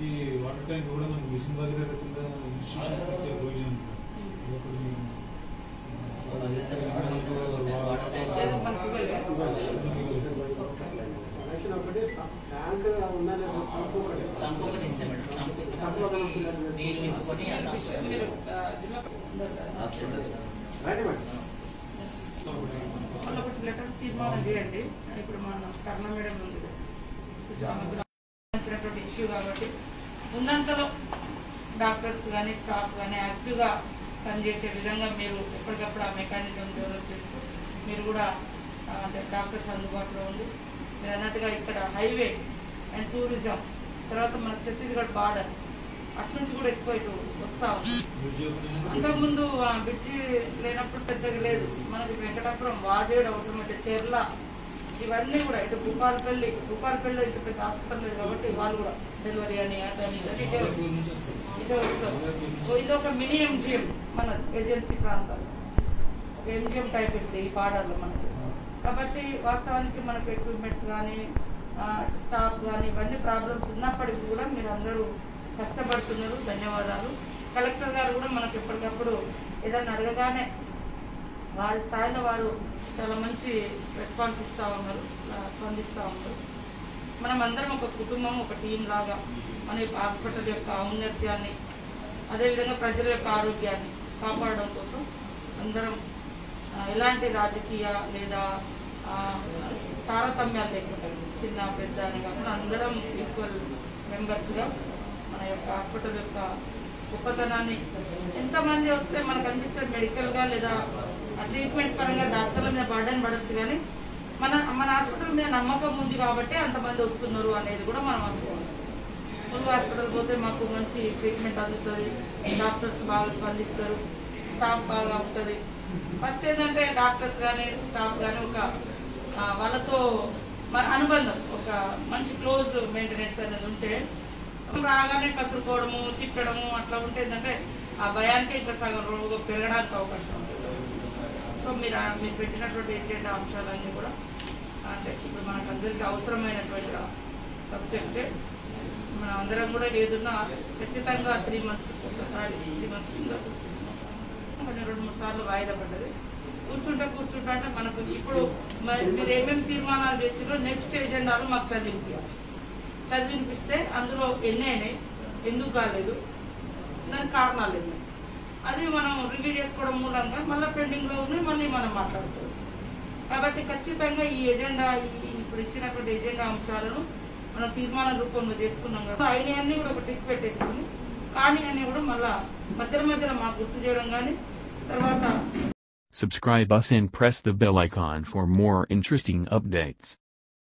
ఈ water tank కూడా మనకి మిషన్ బదిలీ కింద ఇన్స్టిట్యూషన్స్ వచ్చే ప్రొవిజన్ లెటర్ తీర్మానం చేయండి ఇప్పుడు మన కర్ణ మేడం ఉంది. ఇష్యూ కాబట్టి ఉన్నంతలో డాక్టర్స్ కానీ స్టాఫ్ కానీ యాక్టివ్గా పనిచేసే విధంగా మీరు ఎప్పటికప్పుడు ఆ మెకానిజం డెవలప్ చేస్తూ మీరు కూడా అంటే డాక్టర్స్ అందుబాటులో ఉండి మీరు అన్నట్టుగా ఇక్కడ హైవే అండ్ టూరిజం తర్వాత మన ఛత్తీస్గఢ్ బార్డర్ అటు నుంచి కూడా ఎక్కువ ఇటు వస్తా ఉంది. అంతకుముందు బ్రిడ్జి లేనప్పుడు పెద్దగా లేదు. మనకి వెంకటాపురం వాజేడు అవసరమైతే చెర్ల ఇవన్నీ కూడా ఇటు భూపాలపల్లి భూపాలపల్లిలో ఇటు పెద్ద హాస్పిటల్ లేదు కాబట్టి వాళ్ళు కూడా డెలివరీ అని సో ఇది ఒక మినీ ఎంజిఎం మన ఏజెన్సీ ప్రాంతాలు. ఒక ఎంజిఎం టైప్ ఇప్పుడు ఈ బార్డర్లో మనకి. కాబట్టి వాస్తవానికి మనకు ఎక్విప్మెంట్స్ కానీ స్టాఫ్ కానీ ఇవన్నీ ప్రాబ్లమ్స్ ఉన్నప్పటికీ కూడా మీరు అందరూ కష్టపడుతున్నారు. ధన్యవాదాలు. కలెక్టర్ గారు కూడా మనకు ఎప్పటికప్పుడు ఏదైనా అడగగానే వారి స్థాయిలో వారు చాలా మంచి రెస్పాన్స్ ఇస్తూ ఉన్నారు స్పందిస్తూ ఉన్నారు. మనం అందరం ఒక కుటుంబం ఒక టీం లాగా మన హాస్పిటల్ యొక్క ఔన్నత్యాన్ని అదేవిధంగా ప్రజల యొక్క ఆరోగ్యాన్ని కాపాడడం కోసం అందరం ఎలాంటి రాజకీయ లేదా తారతమ్యాలు లేకుండా చిన్న పెద్ద అని కాకుండా అందరం ఈక్వల్ మెంబర్స్గా మన యొక్క హాస్పిటల్ యొక్క గొప్పతనాన్ని ఎంతమంది వస్తే మనకు అనిపిస్తుంది మెడికల్గా లేదా ట్రీట్మెంట్ పరంగా డాక్టర్ల మీద బర్డన్ పడచ్చు కానీ మన మన హాస్పిటల్ మీద నమ్మకం ఉంది కాబట్టి అంతమంది వస్తున్నారు అనేది కూడా మనం అనుకోవాలి. ములుగు హాస్పిటల్ పోతే మాకు మంచి ట్రీట్మెంట్ అందుతుంది డాక్టర్స్ బాగా స్పందిస్తారు స్టాఫ్ బాగా ఉంటుంది. ఫస్ట్ ఏంటంటే డాక్టర్స్ కానీ స్టాఫ్ కానీ ఒక వాళ్ళతో మన అనుబంధం ఒక మంచి క్లోజ్ మెయింటెనెన్స్ అనేది ఉంటే రాగానే కసురుకోవడము తిప్పడము అట్లా ఉంటే ఏంటంటే ఆ భయానికి ఇంకా సగం రోగం పెరగడానికి అవకాశం ఉంటుంది. సో మీరు మీరు పెట్టినటువంటి ఎజెండా అంశాలన్నీ కూడా అంటే ఇప్పుడు మనకు అందరికీ అవసరమైనటువంటి సబ్జెక్టే మనం అందరం కూడా ఏదున్నా ఖచ్చితంగా త్రీ మంత్స్ ఒకసారి త్రీ మంత్స్ కొంచెం రెండు మూడు సార్లు వాయిదా పడ్డది. కూర్చుంటే కూర్చుంటా అంటే మనకు ఇప్పుడు మరి మీరు ఏమేమి తీర్మానాలు చేసిరో నెక్స్ట్ ఎజెండాలు మాకు చదివించాలి చదివినిపిస్తే అందులో ఎన్ని అయినాయి ఎందుకు కాలేదు దానికి కారణాలు ఎన్ని? అది మనం రివ్యూ చేసుకోవడం మూలంగా మళ్ళీ పెండింగ్లో ఉన్నాయి మళ్ళీ మనం మాట్లాడుకోవచ్చు కాబట్టి ఖచ్చితంగా ఈ ఎజెండా ఈ ఇప్పుడు ఇచ్చినటువంటి ఎజెండా అంశాలను మనం తీర్మాన రూపంలో చేసుకున్నాం కదా అయిన అన్ని కూడా ఒక టిక్ పెట్టేసుకుని కానీ అన్ని కూడా మళ్ళా మధ్య మధ్యలో మాకు గుర్తు చేయడం కానీ తర్వాత Subscribe us and press the bell icon for more interesting updates.